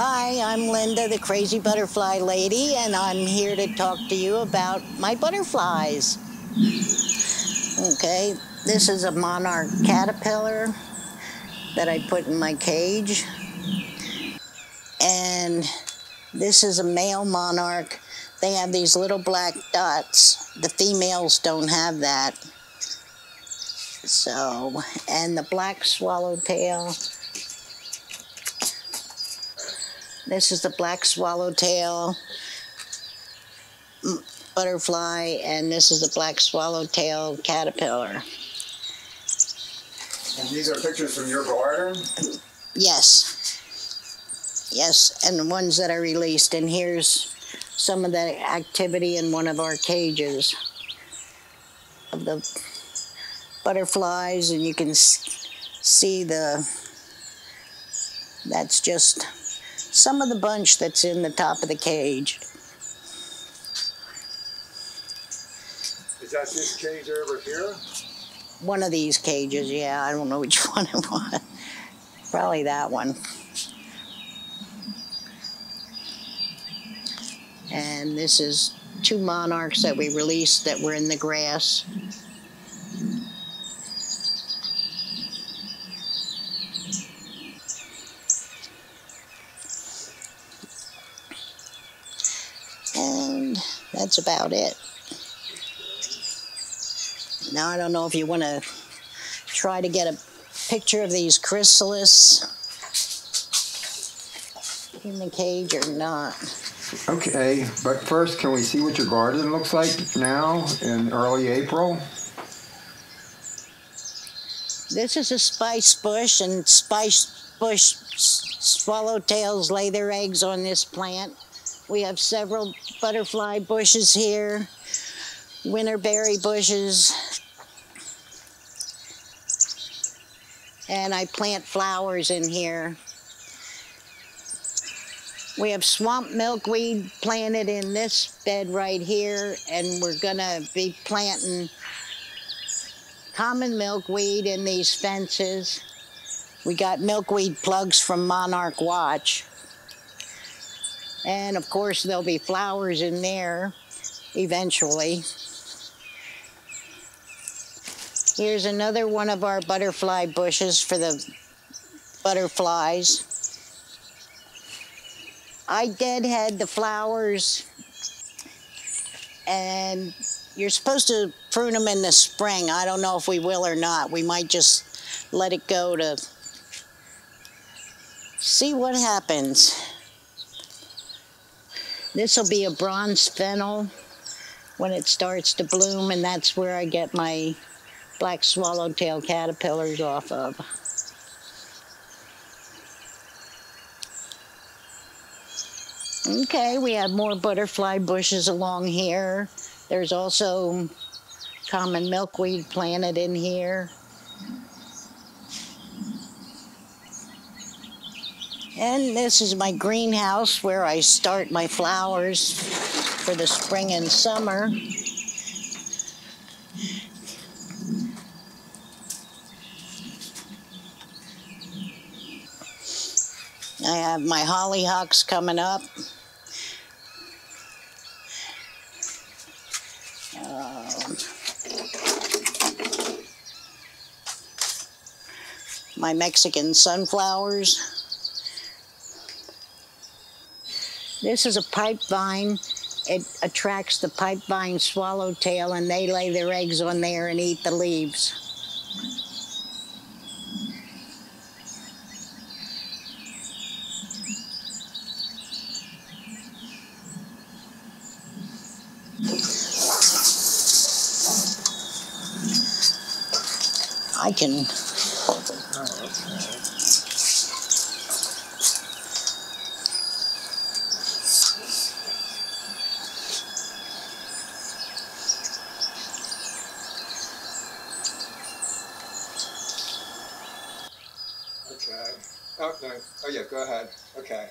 Hi, I'm Linda, the crazy butterfly lady, and I'm here to talk to you about my butterflies. Okay, this is a monarch caterpillar that I put in my cage. And this is a male monarch. They have these little black dots. The females don't have that. So, and the black swallowtail This is the black swallowtail butterfly, and this is the black swallowtail caterpillar. And these are pictures from your garden? Yes. Yes, and the ones that are released. And here's some of the activity in one of our cages of the butterflies, and you can see the, that's just some of the bunch that's in the top of the cage. Is that this cage over here? One of these cages, yeah. I don't know which one it was. Probably that one. And this is two monarchs that we released that were in the grass. And that's about it. Now I don't know if you want to try to get a picture of these chrysalis in the cage or not. Okay, but first, can we see what your garden looks like now in early April? This is a spice bush, and spice bush swallowtails lay their eggs on this plant. We have several butterfly bushes here, winterberry bushes, and I plant flowers in here. We have swamp milkweed planted in this bed right here, and we're gonna be planting common milkweed in these fences. We got milkweed plugs from Monarch Watch. And of course, there'll be flowers in there eventually. Here's another one of our butterfly bushes for the butterflies. I deadhead the flowers and you're supposed to prune them in the spring. I don't know if we will or not. We might just let it go to see what happens. This will be a bronze fennel when it starts to bloom, and that's where I get my black swallowtail caterpillars off of. Okay, we have more butterfly bushes along here. There's also common milkweed planted in here. And this is my greenhouse where I start my flowers for the spring and summer. I have my hollyhocks coming up. Um, my Mexican sunflowers. This is a pipe vine. It attracts the pipevine swallowtail and they lay their eggs on there and eat the leaves. I can Okay. Oh, no. Oh, yeah, go ahead. Okay.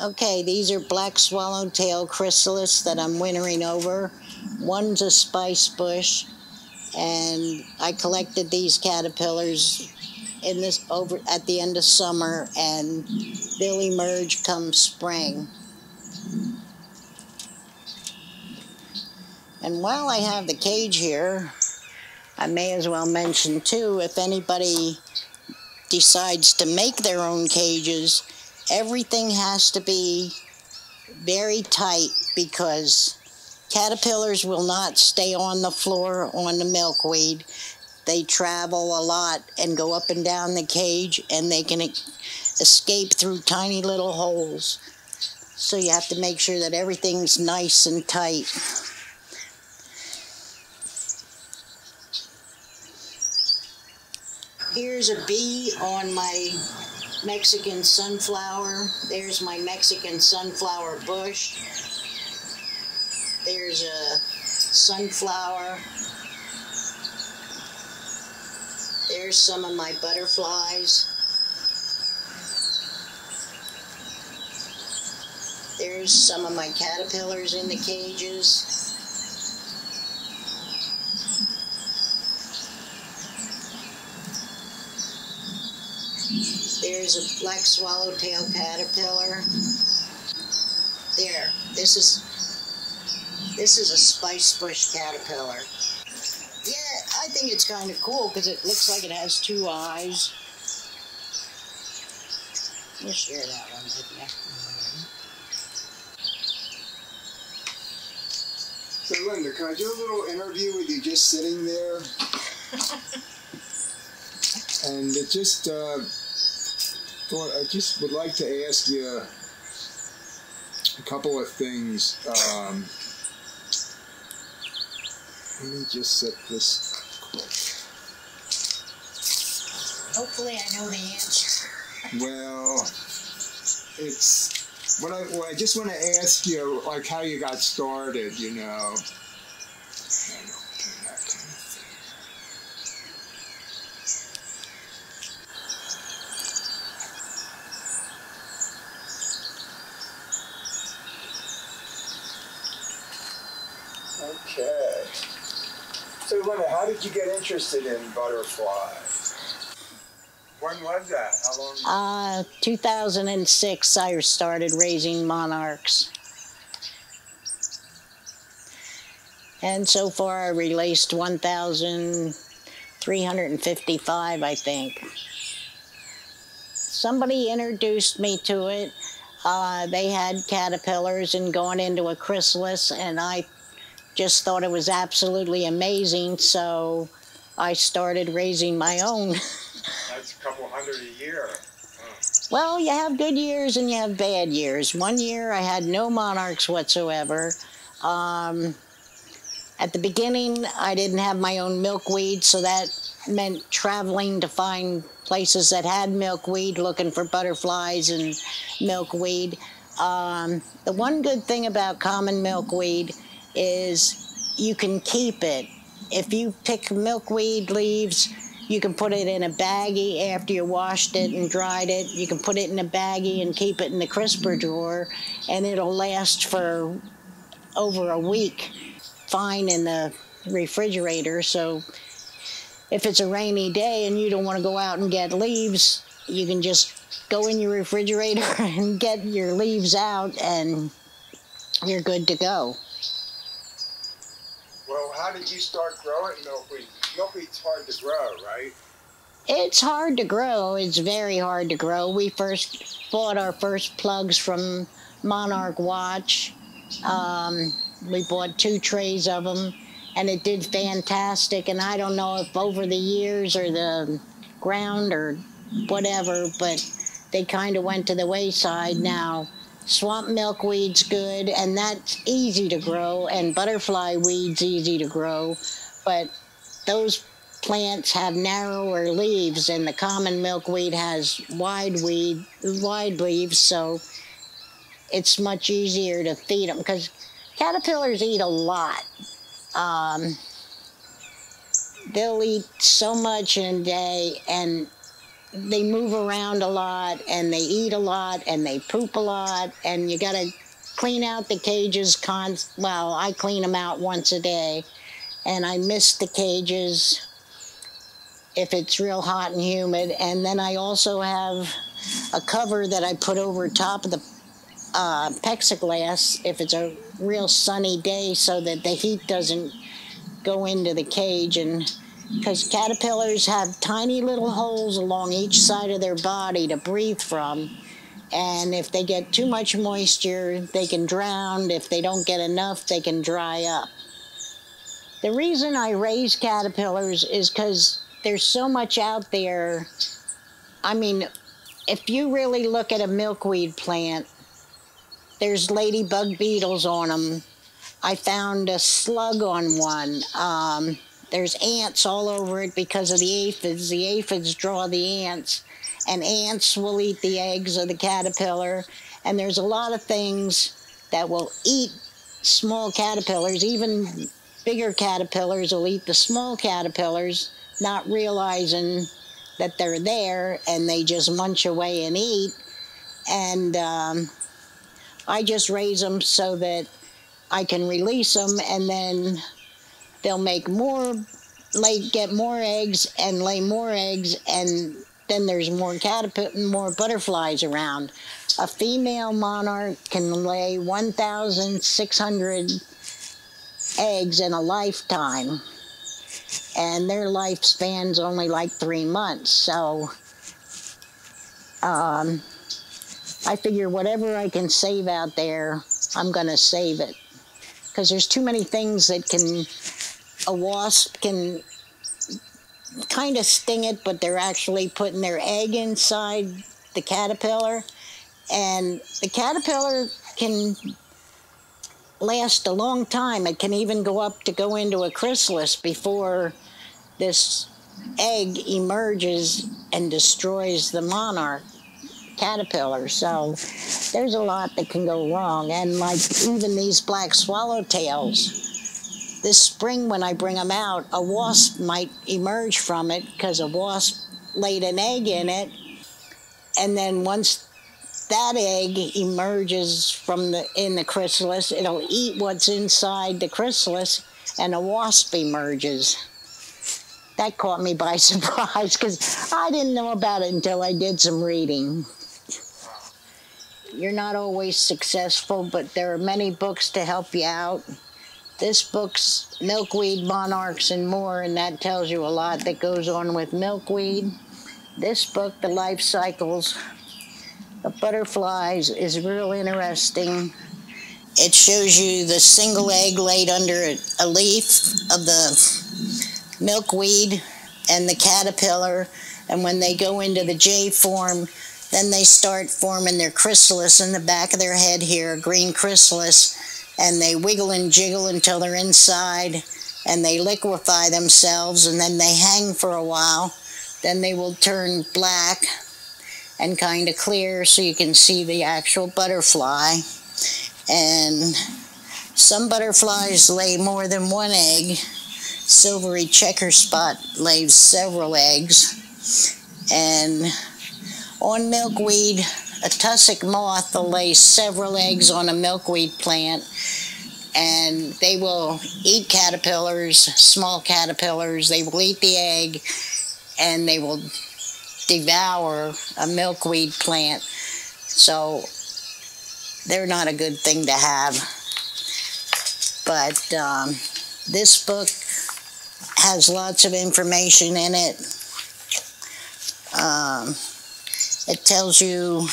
Okay, these are black swallowtail chrysalis that I'm wintering over. One's a spice bush, and I collected these caterpillars in this over at the end of summer and they'll emerge come spring. And while I have the cage here, I may as well mention too if anybody decides to make their own cages, everything has to be very tight because caterpillars will not stay on the floor on the milkweed. They travel a lot and go up and down the cage and they can escape through tiny little holes. So you have to make sure that everything's nice and tight. Here's a bee on my Mexican sunflower. There's my Mexican sunflower bush. There's a sunflower. There's some of my butterflies. There's some of my caterpillars in the cages. There's a black swallowtail caterpillar. There, this is this is a spice bush caterpillar. Yeah, I think it's kind of cool because it looks like it has two eyes. We'll share that one with you. So Linda, can I do a little interview with you just sitting there? and it just uh, thought I just would like to ask you a couple of things. Um, let me just set this quick. Hopefully, I know the answer. Well, it's what I well, I just want to ask you like how you got started. You know. Okay. So, Linda, how did you get interested in butterflies? When was that? How long? Uh, 2006, I started raising monarchs. And so far, I released 1,355, I think. Somebody introduced me to it. Uh, they had caterpillars and going into a chrysalis, and I just thought it was absolutely amazing. So I started raising my own. That's a couple hundred a year. Well, you have good years and you have bad years. One year I had no monarchs whatsoever. Um, at the beginning, I didn't have my own milkweed, so that meant traveling to find places that had milkweed, looking for butterflies and milkweed. Um, the one good thing about common milkweed is you can keep it. If you pick milkweed leaves, you can put it in a baggie after you washed it and dried it. You can put it in a baggie and keep it in the crisper drawer, and it'll last for over a week fine in the refrigerator. So if it's a rainy day and you don't want to go out and get leaves, you can just go in your refrigerator and get your leaves out, and you're good to go. Well, how did you start growing milkweed? Milkweed's hard to grow, right? It's hard to grow. It's very hard to grow. We first bought our first plugs from Monarch Watch. Um, we bought two trays of them, and it did fantastic. And I don't know if over the years or the ground or whatever, but they kind of went to the wayside now. Swamp milkweed's good, and that's easy to grow, and butterfly weed's easy to grow, but those plants have narrower leaves, and the common milkweed has wide weed, wide leaves, so it's much easier to feed them because caterpillars eat a lot. Um, they'll eat so much in a day, and they move around a lot and they eat a lot and they poop a lot and you got to clean out the cages well i clean them out once a day and i miss the cages if it's real hot and humid. And then I also have a cover that I put over top of the uh, plexiglass if it's a real sunny day so that the heat doesn't go into the cage and because caterpillars have tiny little holes along each side of their body to breathe from and if they get too much moisture they can drown if they don't get enough they can dry up the reason i raise caterpillars is because there's so much out there i mean if you really look at a milkweed plant there's ladybug beetles on them. I found a slug on one. Um, there's ants all over it because of the aphids. The aphids draw the ants, and ants will eat the eggs of the caterpillar. And there's a lot of things that will eat small caterpillars. Even bigger caterpillars will eat the small caterpillars, not realizing that they're there, and they just munch away and eat. And um, I just raise them so that I can release them and then they'll make more, lay, get more eggs and lay more eggs and then there's more caterpillar, more butterflies around. A female monarch can lay 1,600 eggs in a lifetime and their lifespan's only like three months. So, um, I figure whatever I can save out there, I'm going to save it. Because there's too many things that can, a wasp can kind of sting it, but they're actually putting their egg inside the caterpillar. And the caterpillar can last a long time. It can even go up to go into a chrysalis before this egg emerges and destroys the monarch caterpillar. So there's a lot that can go wrong. And like even these black swallowtails, this spring when I bring them out, a wasp might emerge from it because a wasp laid an egg in it. And then once that egg emerges from the in the chrysalis, it'll eat what's inside the chrysalis and a wasp emerges. That caught me by surprise because I didn't know about it until I did some reading you're not always successful, but there are many books to help you out. This book's Milkweed, Monarchs, and More, and that tells you a lot that goes on with milkweed. This book, The Life Cycles of Butterflies, is real interesting. It shows you the single egg laid under a leaf of the milkweed and the caterpillar, and when they go into the J form, then they start forming their chrysalis in the back of their head here, a green chrysalis, and they wiggle and jiggle until they're inside and they liquefy themselves and then they hang for a while. Then they will turn black and kind of clear so you can see the actual butterfly. And some butterflies lay more than one egg. Silvery checker spot lays several eggs. And on milkweed, a tussock moth will lay several eggs on a milkweed plant and they will eat caterpillars, small caterpillars. They will eat the egg and they will devour a milkweed plant. So they're not a good thing to have. But um, this book has lots of information in it. Um, it tells you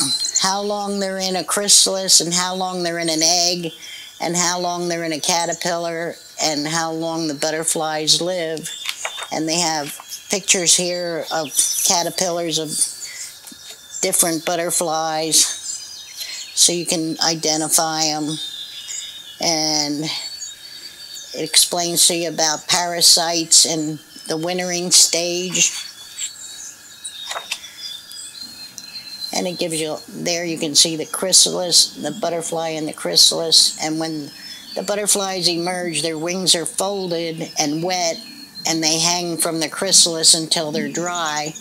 um, how long they're in a chrysalis and how long they're in an egg and how long they're in a caterpillar and how long the butterflies live. And they have pictures here of caterpillars of different butterflies so you can identify them. And it explains to you about parasites and the wintering stage and it gives you there you can see the chrysalis the butterfly and the chrysalis. And when the butterflies emerge their wings are folded and wet and they hang from the chrysalis until they're dry.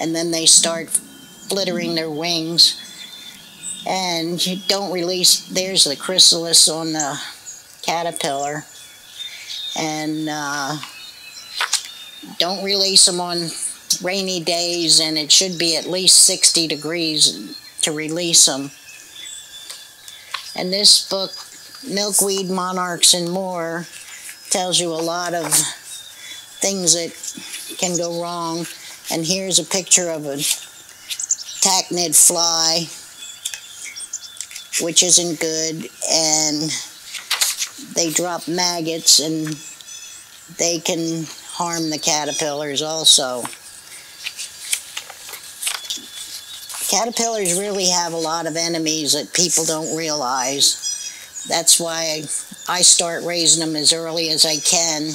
And then they start flittering their wings. And you don't release there's the chrysalis on the caterpillar. And uh, don't release them on rainy days, and it should be at least 60 degrees to release them. And this book, Milkweed, Monarchs, and More, tells you a lot of things that can go wrong. And here's a picture of a tachinid fly, which isn't good, and they drop maggots and they can harm the caterpillars also. Caterpillars really have a lot of enemies that people don't realize. That's why I start raising them as early as I can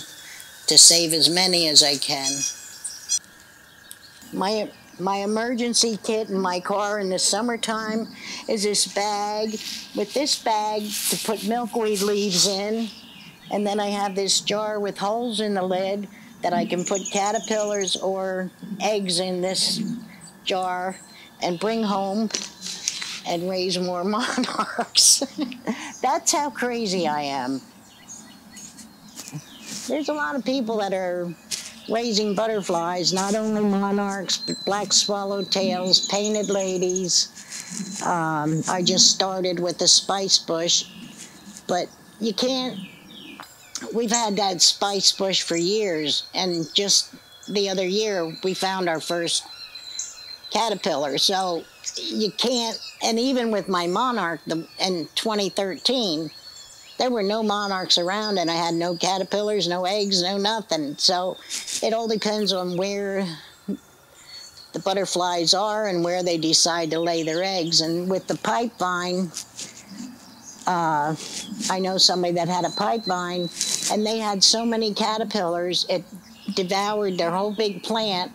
to save as many as I can. My my emergency kit in my car in the summertime is this bag with this bag to put milkweed leaves in and then I have this jar with holes in the lid that I can put caterpillars or eggs in this jar and bring home and raise more monarchs. That's how crazy I am. There's a lot of people that are raising butterflies, not only monarchs, but black swallowtails, painted ladies. Um, I just started with the spice bush, but you can't. We've had that spice bush for years, and just the other year we found our first caterpillar. So you can't, and even with my monarch the, in 2013, there were no monarchs around and I had no caterpillars, no eggs, no nothing. So it all depends on where the butterflies are and where they decide to lay their eggs. And with the pipe vine, uh, I know somebody that had a pipe vine and they had so many caterpillars, it devoured their whole big plant.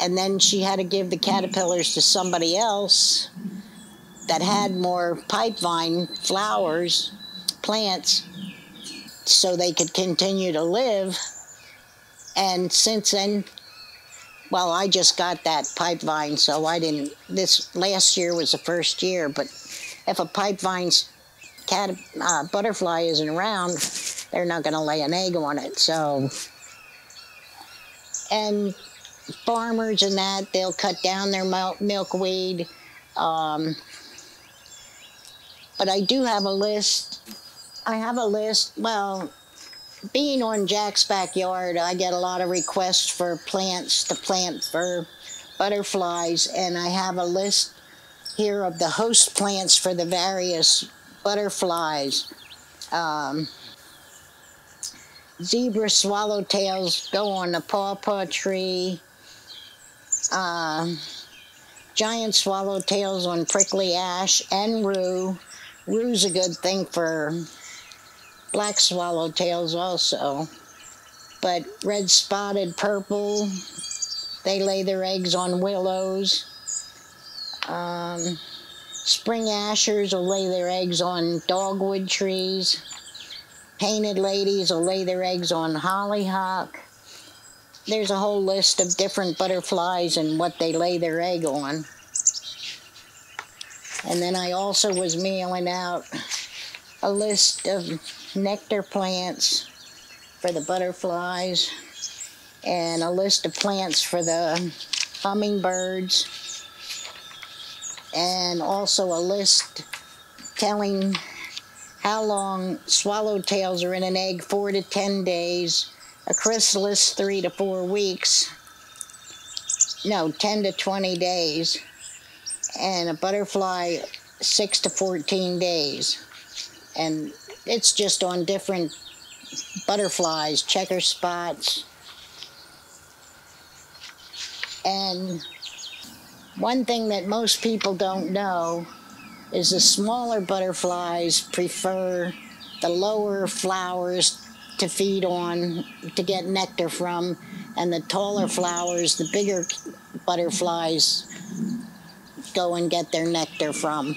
And then she had to give the caterpillars to somebody else that had more pipe vine flowers plants so they could continue to live. And since then, well, I just got that pipe vine, so I didn't. This last year was the first year, but if a pipe vine's cat uh, butterfly isn't around, they're not going to lay an egg on it. So, and farmers and that they'll cut down their milkweed. Um, but I do have a list I have a list. Well, being on Jack's backyard, I get a lot of requests for plants to plant for butterflies, and I have a list here of the host plants for the various butterflies. Um, zebra swallowtails go on the pawpaw tree. Uh, giant swallowtails on prickly ash and rue. Rue's a good thing for black swallowtails also. But red spotted purple, they lay their eggs on willows. Um, spring azures will lay their eggs on dogwood trees. Painted ladies will lay their eggs on hollyhock. There's a whole list of different butterflies and what they lay their egg on. And then I also was mailing out a list of nectar plants for the butterflies and a list of plants for the hummingbirds and also a list telling how long swallowtails are in an egg, four to ten days, a chrysalis, three to four weeks, no, 10 to 20 days, and a butterfly, six to 14 days. And it's just on different butterflies, checker spots. And one thing that most people don't know is the smaller butterflies prefer the lower flowers to feed on, to get nectar from, and the taller flowers, the bigger butterflies, go and get their nectar from.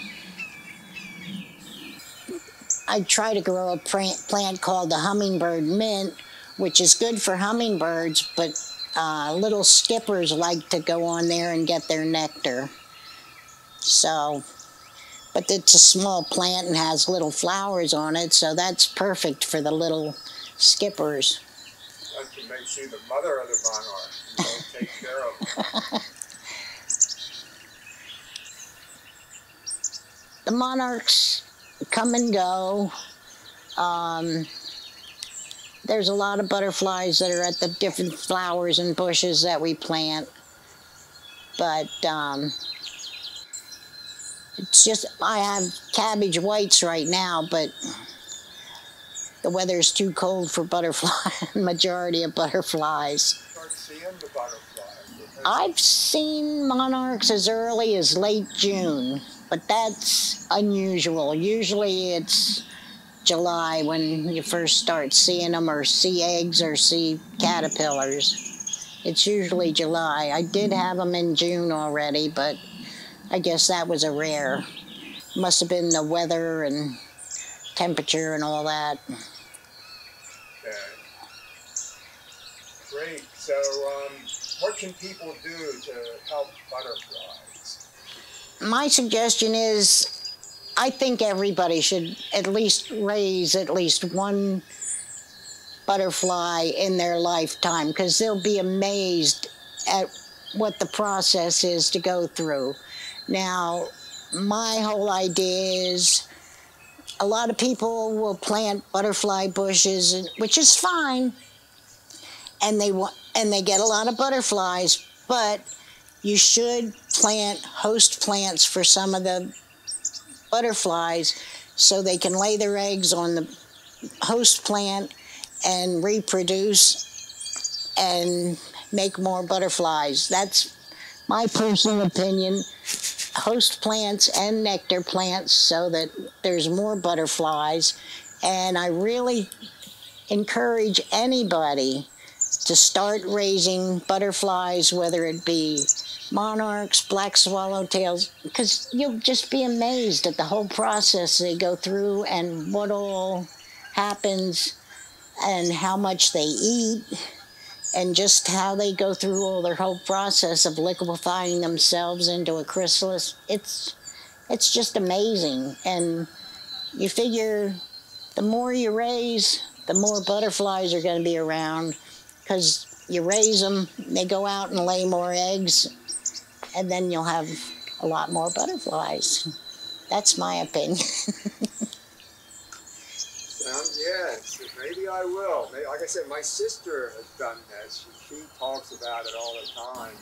I try to grow a plant called the hummingbird mint, which is good for hummingbirds, but uh, little skippers like to go on there and get their nectar. So, but it's a small plant and has little flowers on it, so that's perfect for the little skippers. Like may see the mother of the monarch go take care of them. the monarchs come and go. Um, there's a lot of butterflies that are at the different flowers and bushes that we plant. But um, it's just, I have cabbage whites right now, but the weather's too cold for butterfly, majority of butterflies. I've seen monarchs as early as late June, but that's unusual. Usually it's July when you first start seeing them or see eggs or see caterpillars. It's usually July. I did have them in June already, but I guess that was a rare. Must have been the weather and temperature and all that. Okay. Great. So, um, what can people do to help butterflies? My suggestion is I think everybody should at least raise at least one butterfly in their lifetime because they'll be amazed at what the process is to go through. Now, my whole idea is a lot of people will plant butterfly bushes, which is fine, and they want and they get a lot of butterflies, but you should plant host plants for some of the butterflies so they can lay their eggs on the host plant and reproduce and make more butterflies. That's my personal opinion. Host plants and nectar plants so that there's more butterflies. And I really encourage anybody to start raising butterflies, whether it be monarchs, black swallowtails, because you'll just be amazed at the whole process they go through and what all happens and how much they eat and just how they go through all their whole process of liquefying themselves into a chrysalis. It's it's just amazing. And you figure the more you raise, the more butterflies are going to be around because you raise them, they go out and lay more eggs, and then you'll have a lot more butterflies. That's my opinion. Sounds yeah. Maybe I will. Maybe, like I said, my sister has done this. She, she talks about it all the time.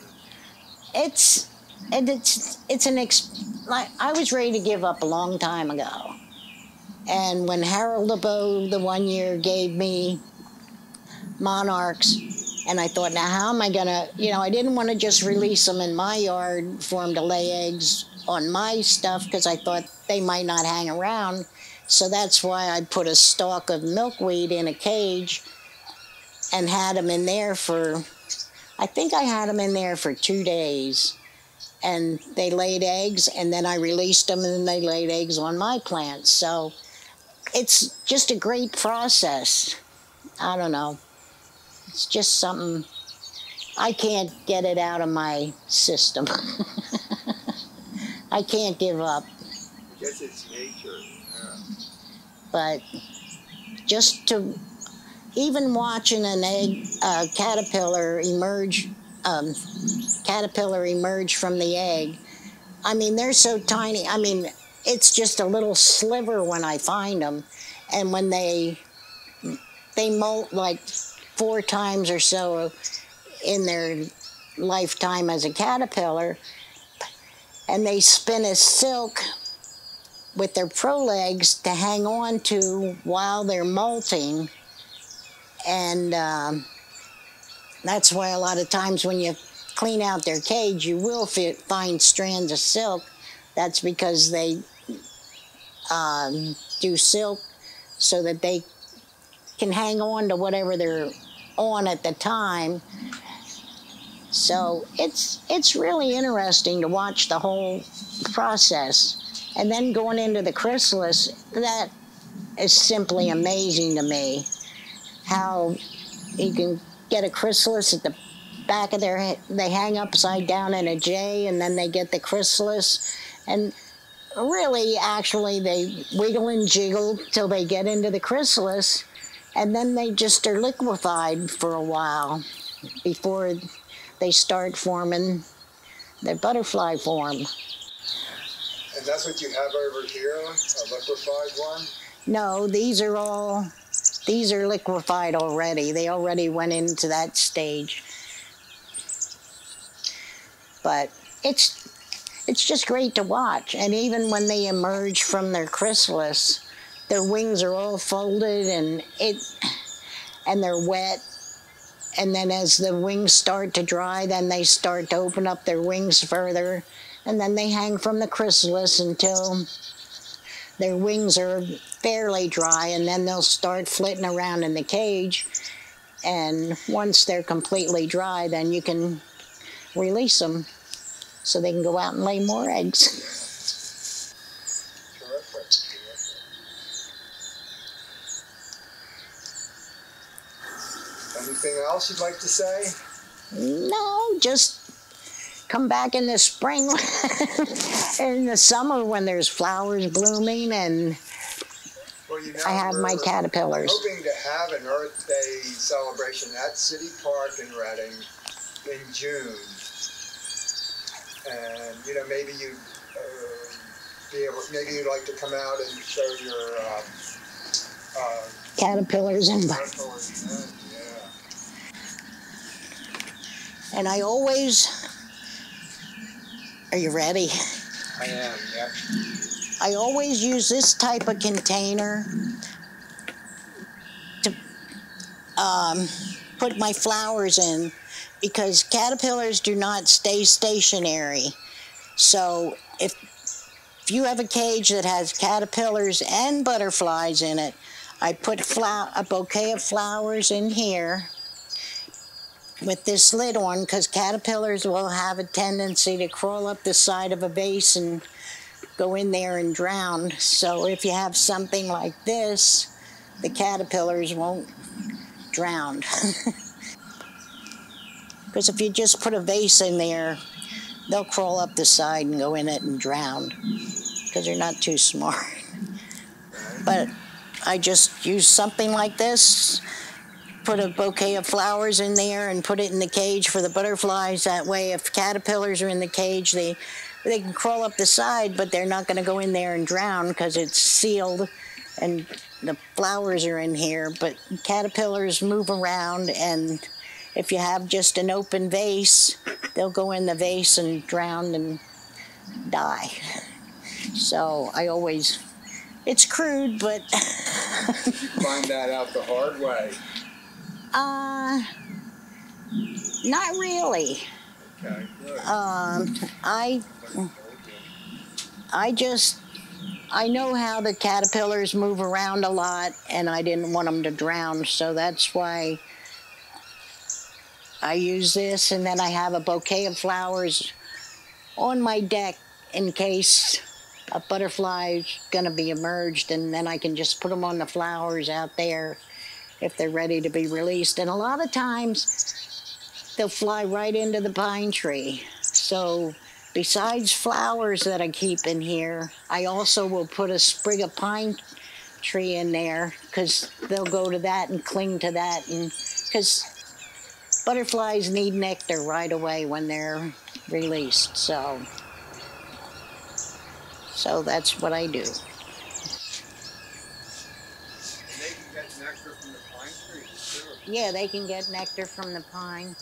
it's and it's it's an ex like I was ready to give up a long time ago. And when Harold LeBeau the one year gave me monarchs and I thought, now how am I gonna, you know, I didn't want to just release them in my yard for them to lay eggs on my stuff because I thought they might not hang around. So that's why I put a stalk of milkweed in a cage and had them in there for, I think I had them in there for two days. And they laid eggs, and then I released them, and they laid eggs on my plants. So it's just a great process. I don't know. It's just something I can't get it out of my system. I can't give up. I guess it's nature. But just to even watching an egg uh, caterpillar emerge, um, caterpillar emerge from the egg. I mean, they're so tiny. I mean, it's just a little sliver when I find them, and when they they molt like four times or so in their lifetime as a caterpillar, and they spin a silk with their prolegs to hang on to while they're molting. And um, that's why a lot of times when you clean out their cage, you will fit, find strands of silk. That's because they um, do silk so that they can hang on to whatever they're on at the time. So it's it's really interesting to watch the whole process. And then going into the chrysalis, that is simply amazing to me. How you can get a chrysalis at the back of their head, they hang upside down in a J, and then they get the chrysalis. And really, actually, they wiggle and jiggle till they get into the chrysalis and then they just are liquefied for a while before they start forming their butterfly form. And that's what you have over here, a liquefied one? No, these are all, these are liquefied already. They already went into that stage. But it's, it's just great to watch. And even when they emerge from their chrysalis, their wings are all folded and it, and they're wet. And then as the wings start to dry, then they start to open up their wings further. And then they hang from the chrysalis until their wings are fairly dry and then they'll start flitting around in the cage. And once they're completely dry, then you can release them so they can go out and lay more eggs. Anything else you'd like to say? No, just come back in the spring in the summer when there's flowers blooming and Well, you know, I have my caterpillars. Hoping to have an Earth Day celebration at City Park in Reading in June. And, you know, maybe you uh, be able, maybe you'd like to come out and show your uh, uh, caterpillars and caterpillars yeah. and I always Are you ready? I am, yep. I always use this type of container to um, put my flowers in because caterpillars do not stay stationary. So if, if you have a cage that has caterpillars and butterflies in it, I put a bouquet of flowers in here with this lid on because caterpillars will have a tendency to crawl up the side of a vase and go in there and drown. So if you have something like this, the caterpillars won't drown. Because if you just put a vase in there, they'll crawl up the side and go in it and drown because they're not too smart. But I just use something like this, put a bouquet of flowers in there and put it in the cage for the butterflies. That way, if caterpillars are in the cage, they they can crawl up the side, but they're not going to go in there and drown because it's sealed and the flowers are in here. But caterpillars move around, and if you have just an open vase, they'll go in the vase and drown and die. So I always, it's crude, but Find that out the hard way. Uh, not really. Um, I I just I know how the caterpillars move around a lot, and I didn't want them to drown, so that's why I use this. And then I have a bouquet of flowers on my deck in case a butterfly's gonna be emerged, and then I can just put them on the flowers out there if they're ready to be released. And a lot of times they'll fly right into the pine tree. So besides flowers that I keep in here, I also will put a sprig of pine tree in there because they'll go to that and cling to that and because butterflies need nectar right away when they're released so so that's what I do And they can get nectar from the pine trees too. Yeah they can get nectar from the pine